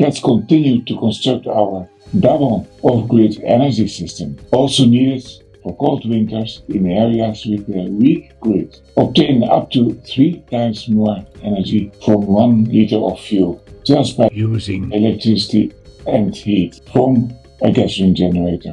let's continue to construct our double off-grid energy system, also needed for cold winters in areas with a weak grid. Obtain up to three times more energy from one liter of fuel just by using electricity and heat from a gasoline generator.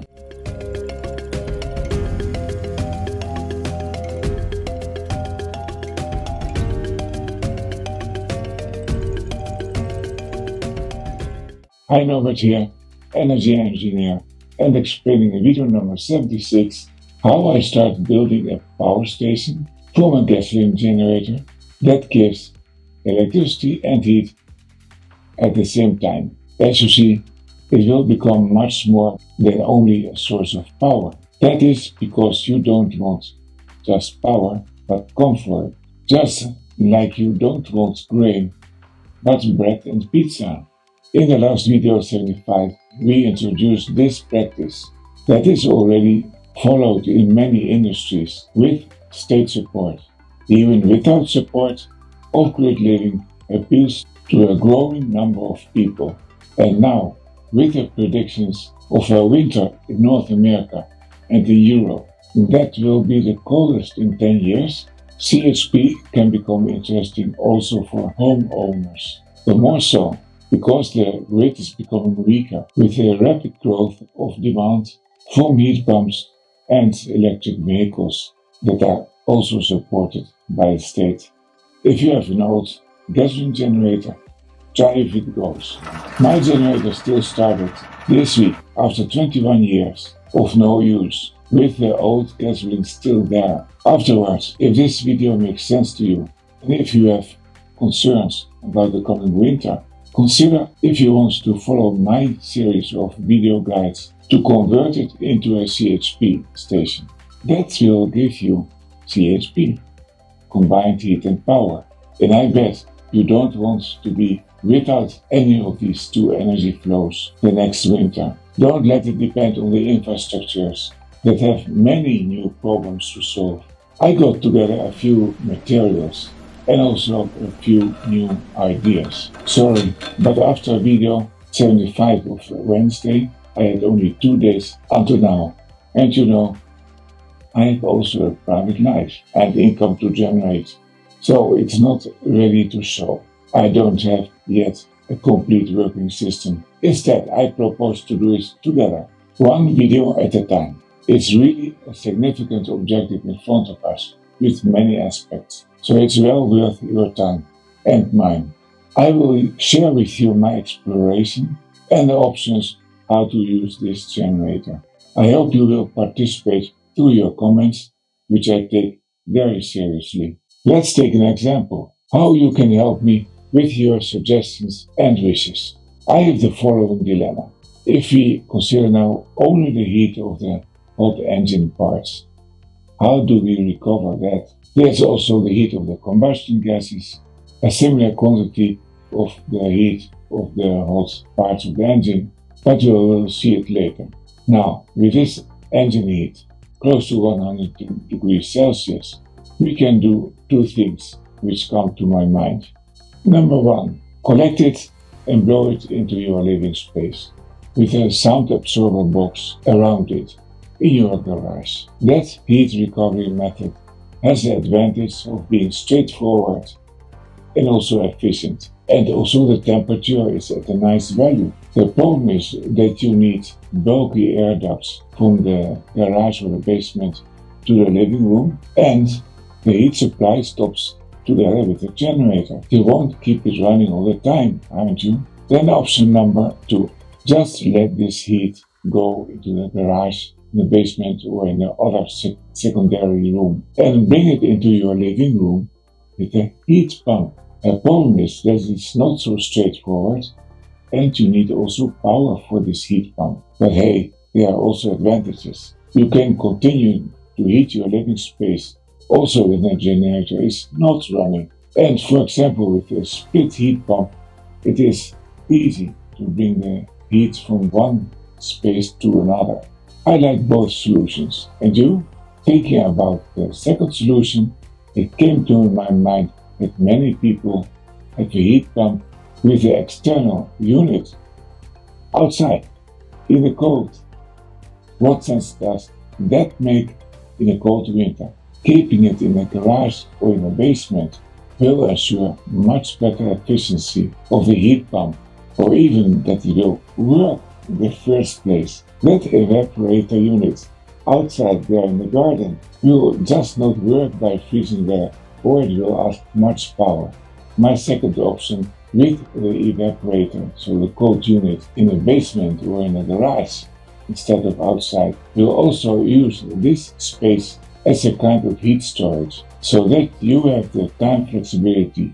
Hi Norbert here, energy engineer, and explaining in video number 76 how I start building a power station from a gasoline generator that gives electricity and heat at the same time. As you see, it will become much more than only a source of power. That is because you don't want just power, but comfort. Just like you don't want grain, but bread and pizza. In the last video 75, we introduced this practice that is already followed in many industries with state support. Even without support, off-grid living appeals to a growing number of people. And now, with the predictions of a winter in North America and in Europe that will be the coldest in 10 years, CHP can become interesting also for homeowners. The more so because the grid is becoming weaker with the rapid growth of demand from heat pumps and electric vehicles that are also supported by the state. If you have an old gasoline generator, try if it goes. My generator still started this week after 21 years of no use with the old gasoline still there. Afterwards, if this video makes sense to you and if you have concerns about the coming winter, Consider if you want to follow my series of video guides to convert it into a CHP station. That will give you CHP, combined heat and power. And I bet you don't want to be without any of these two energy flows the next winter. Don't let it depend on the infrastructures that have many new problems to solve. I got together a few materials and also a few new ideas. Sorry, but after video 75 of Wednesday, I had only two days until now. And you know, I have also a private life and income to generate. So it's not ready to show. I don't have yet a complete working system. Instead, I propose to do it together, one video at a time. It's really a significant objective in front of us with many aspects so it's well worth your time and mine. I will share with you my exploration and the options how to use this generator. I hope you will participate through your comments, which I take very seriously. Let's take an example, how you can help me with your suggestions and wishes. I have the following dilemma. If we consider now only the heat of the hot engine parts, how do we recover that there's also the heat of the combustion gases, a similar quantity of the heat of the hot parts of the engine, but we will see it later. Now, with this engine heat, close to 100 degrees Celsius, we can do two things which come to my mind. Number one, collect it and blow it into your living space with a sound absorber box around it in your garage. That heat recovery method has the advantage of being straightforward and also efficient. And also the temperature is at a nice value. The problem is that you need bulky air ducts from the garage or the basement to the living room and the heat supply stops together with the generator. You won't keep it running all the time, aren't you? Then option number two, just let this heat go into the garage the basement or in the other sec secondary room and bring it into your living room with a heat pump. The problem is that it's not so straightforward and you need also power for this heat pump. But hey, there are also advantages. You can continue to heat your living space also when the generator is not running. And for example, with a split heat pump, it is easy to bring the heat from one space to another. I like both solutions. And you? Thinking about the second solution, it came to my mind that many people have a heat pump with the external unit outside in the cold. What sense does that make in a cold winter? Keeping it in a garage or in a basement will ensure much better efficiency of the heat pump or even that it will work the first place. That evaporator units outside there in the garden will just not work by freezing there or it will ask much power. My second option with the evaporator, so the cold unit in a basement or in a garage instead of outside, will also use this space as a kind of heat storage so that you have the time flexibility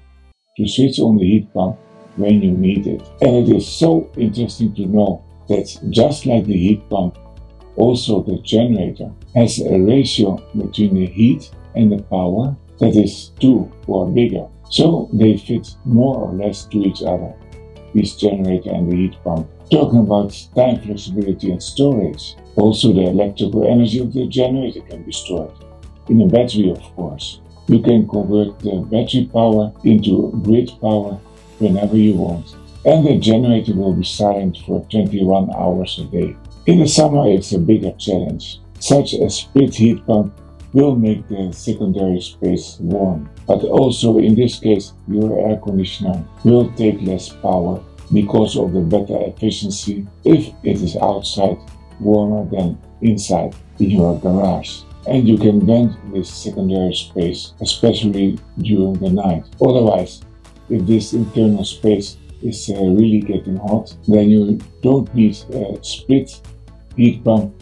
to switch on the heat pump when you need it. And it is so interesting to know that just like the heat pump, also the generator has a ratio between the heat and the power that is 2 or bigger. So they fit more or less to each other, this generator and the heat pump. Talking about time flexibility and storage, also the electrical energy of the generator can be stored in a battery of course. You can convert the battery power into grid power whenever you want. And the generator will be silent for 21 hours a day. In the summer it's a bigger challenge. Such a split heat pump will make the secondary space warm. But also in this case your air conditioner will take less power because of the better efficiency if it is outside warmer than inside in your garage and you can vent this secondary space, especially during the night. Otherwise, if this internal space is uh, really getting hot, then you don't need a split heat pump,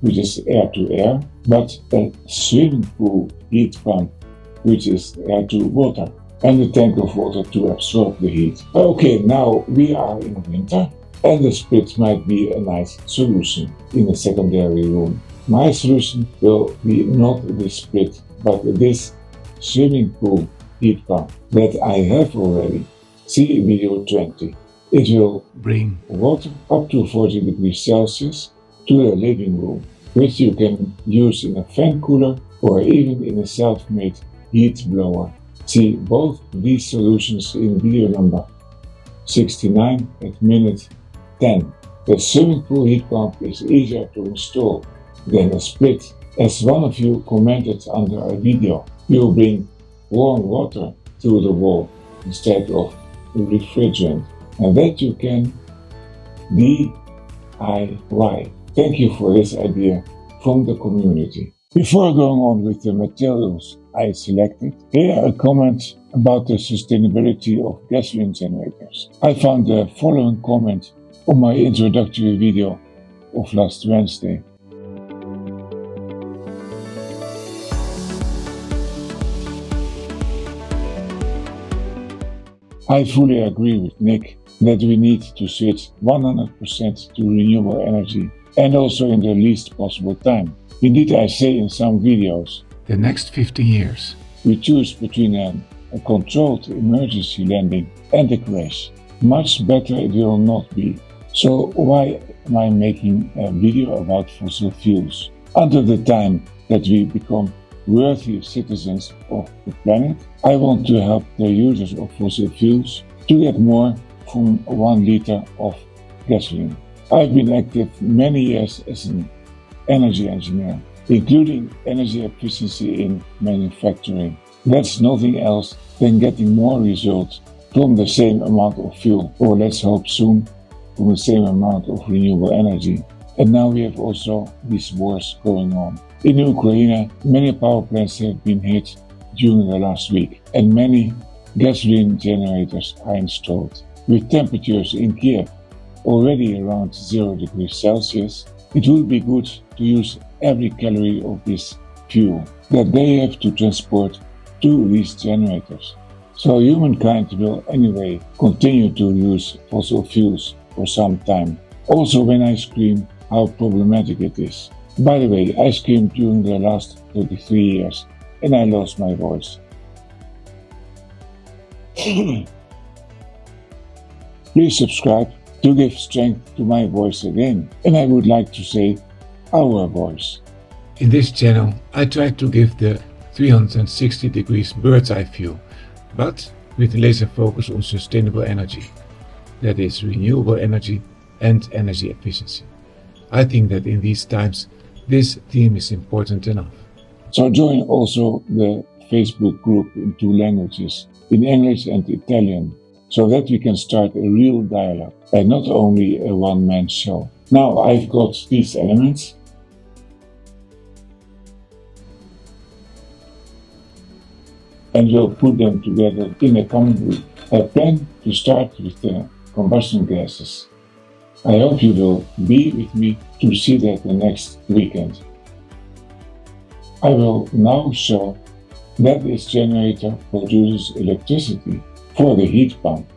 which is air to air, but a swimming pool heat pump, which is air to water, and a tank of water to absorb the heat. Okay, now we are in winter, and the split might be a nice solution in a secondary room. My solution will be not this split, but this swimming pool heat pump that I have already. See video 20. It will bring water up to 40 degrees Celsius to your living room, which you can use in a fan cooler or even in a self-made heat blower. See both these solutions in video number 69 at minute 10. The swimming pool heat pump is easier to install than a split. As one of you commented under a video, you bring warm water to the wall instead of refrigerant, and that you can DIY. Thank you for this idea from the community. Before going on with the materials I selected, here a comment about the sustainability of gasoline generators. I found the following comment on my introductory video of last Wednesday. I fully agree with Nick that we need to switch 100% to renewable energy and also in the least possible time. Indeed, I say in some videos, the next 15 years. We choose between an, a controlled emergency landing and a crash. Much better it will not be. So why am I making a video about fossil fuels? Until the time that we become worthy citizens of the planet, I want to help the users of fossil fuels to get more from one liter of gasoline. I've been active many years as an energy engineer, including energy efficiency in manufacturing. That's nothing else than getting more results from the same amount of fuel, or let's hope soon, from the same amount of renewable energy. And now we have also these wars going on. In Ukraine, many power plants have been hit during the last week, and many gasoline generators are installed. With temperatures in Kiev already around 0 degrees Celsius, it will be good to use every calorie of this fuel that they have to transport to these generators. So humankind will anyway continue to use fossil fuels for some time. Also when I scream how problematic it is. By the way, I screamed during the last 33 years and I lost my voice. Please subscribe to give strength to my voice again. And I would like to say our voice. In this channel, I try to give the 360 degrees bird's eye view, but with laser focus on sustainable energy, that is, renewable energy and energy efficiency. I think that in these times, this theme is important enough. So join also the Facebook group in two languages, in English and Italian, so that we can start a real dialogue and not only a one-man show. Now I've got these elements. And we'll put them together in a common group. I plan to start with the combustion gases. I hope you will be with me to see that the next weekend. I will now show that this generator produces electricity for the heat pump.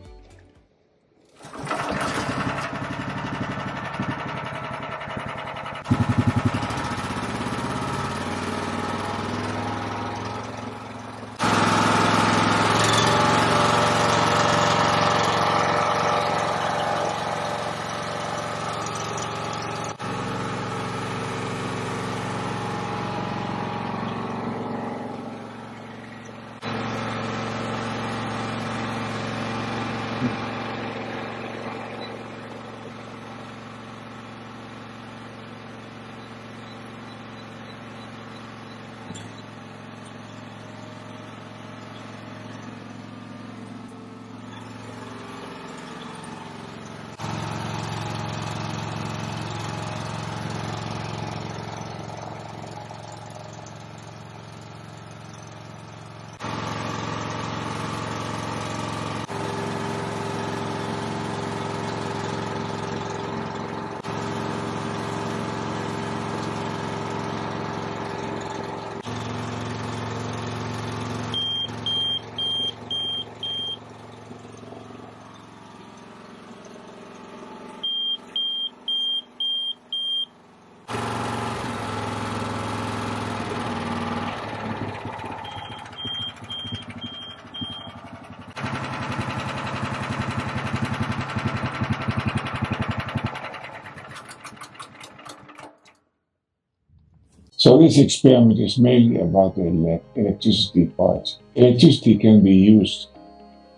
So this experiment is mainly about the electricity part. Electricity can be used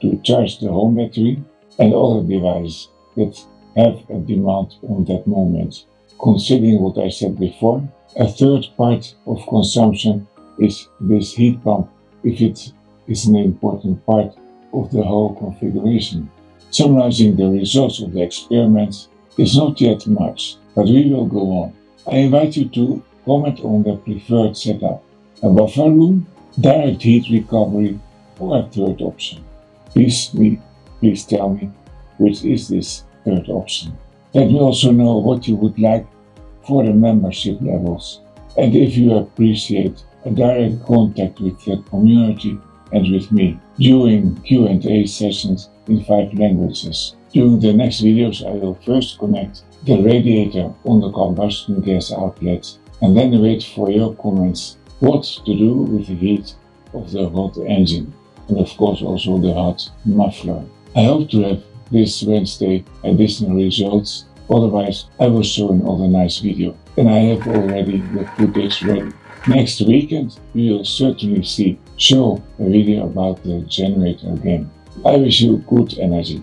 to charge the home battery and other devices that have a demand on that moment. Considering what I said before, a third part of consumption is this heat pump if it is an important part of the whole configuration. Summarizing the results of the experiments is not yet much, but we will go on. I invite you to comment on the preferred setup. A buffer room, direct heat recovery, or a third option. Please, me, please tell me which is this third option. Let me also know what you would like for the membership levels and if you appreciate a direct contact with the community and with me during Q&A sessions in five languages. During the next videos I will first connect the radiator on the combustion gas outlet and then wait for your comments what to do with the heat of the hot engine and of course also the hot muffler. I hope to have this Wednesday additional results, otherwise I will show another nice video and I have already the footage ready. Next weekend we will certainly see show a video about the generator again. I wish you good energy.